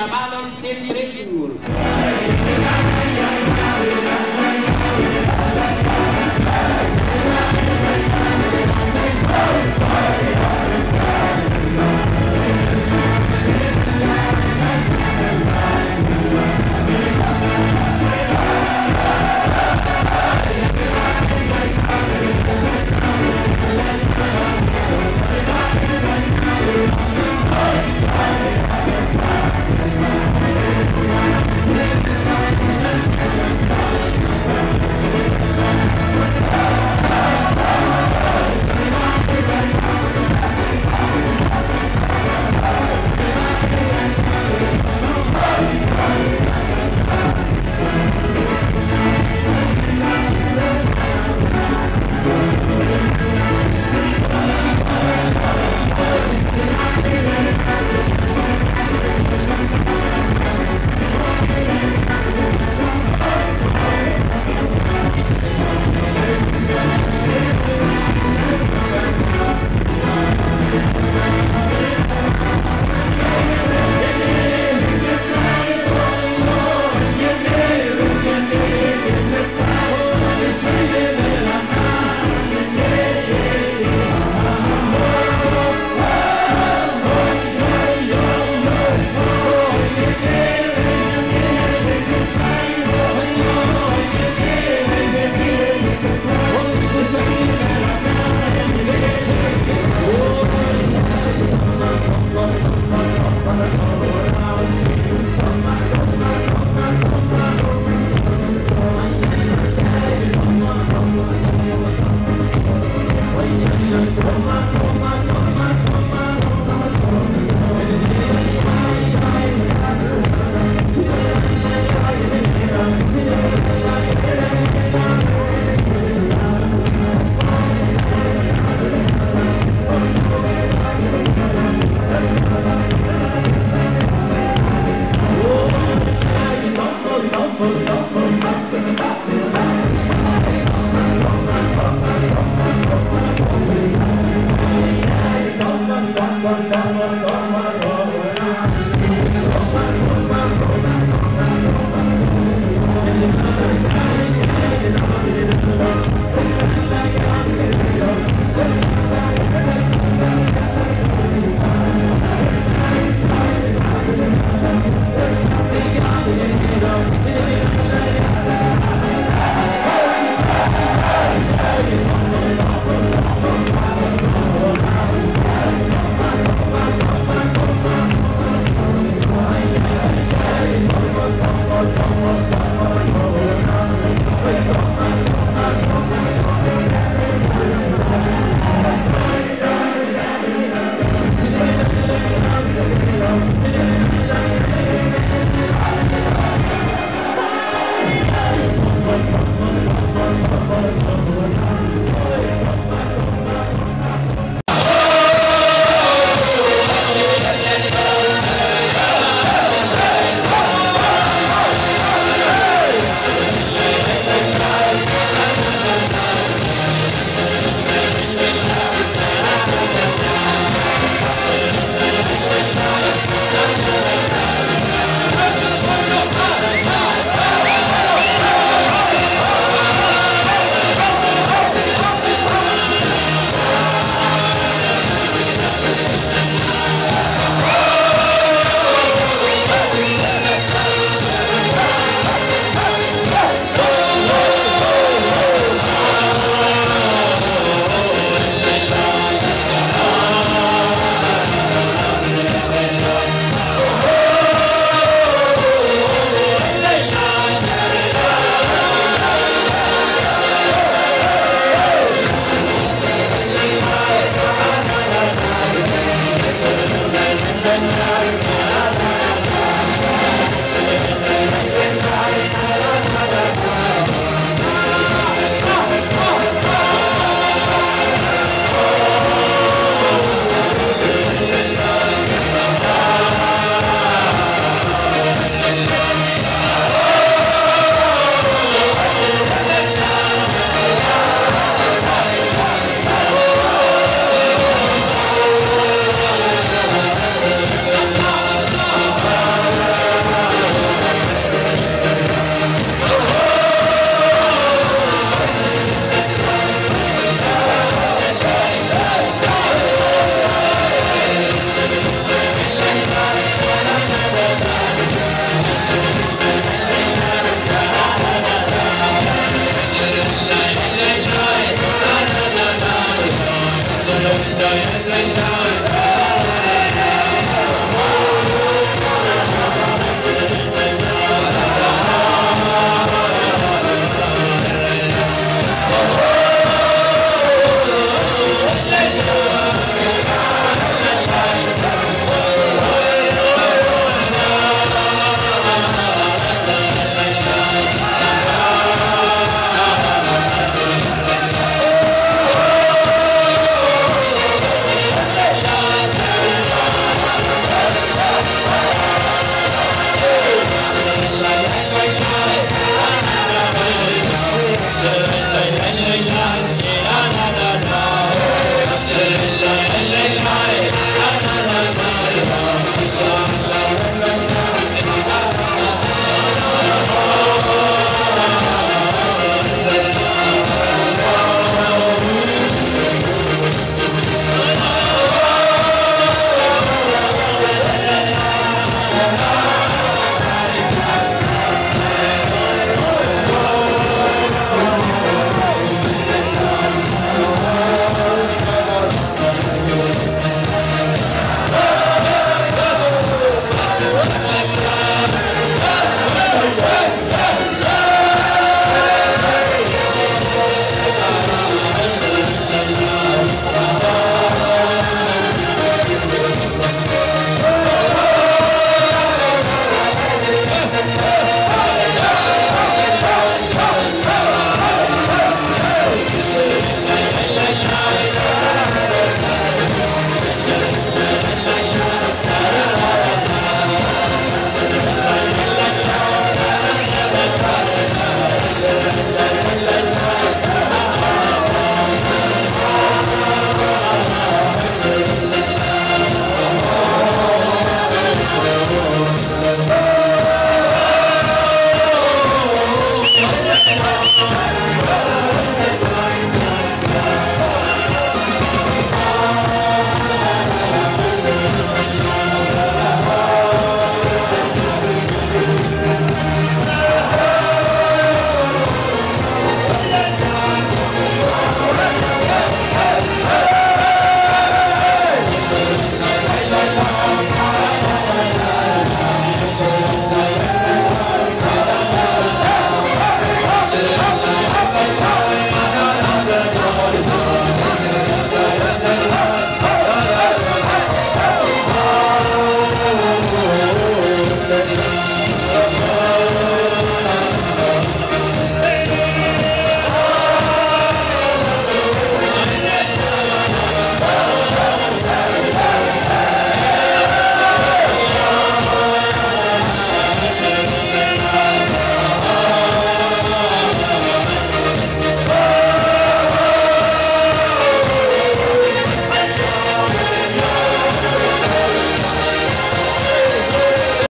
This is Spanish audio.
grabados en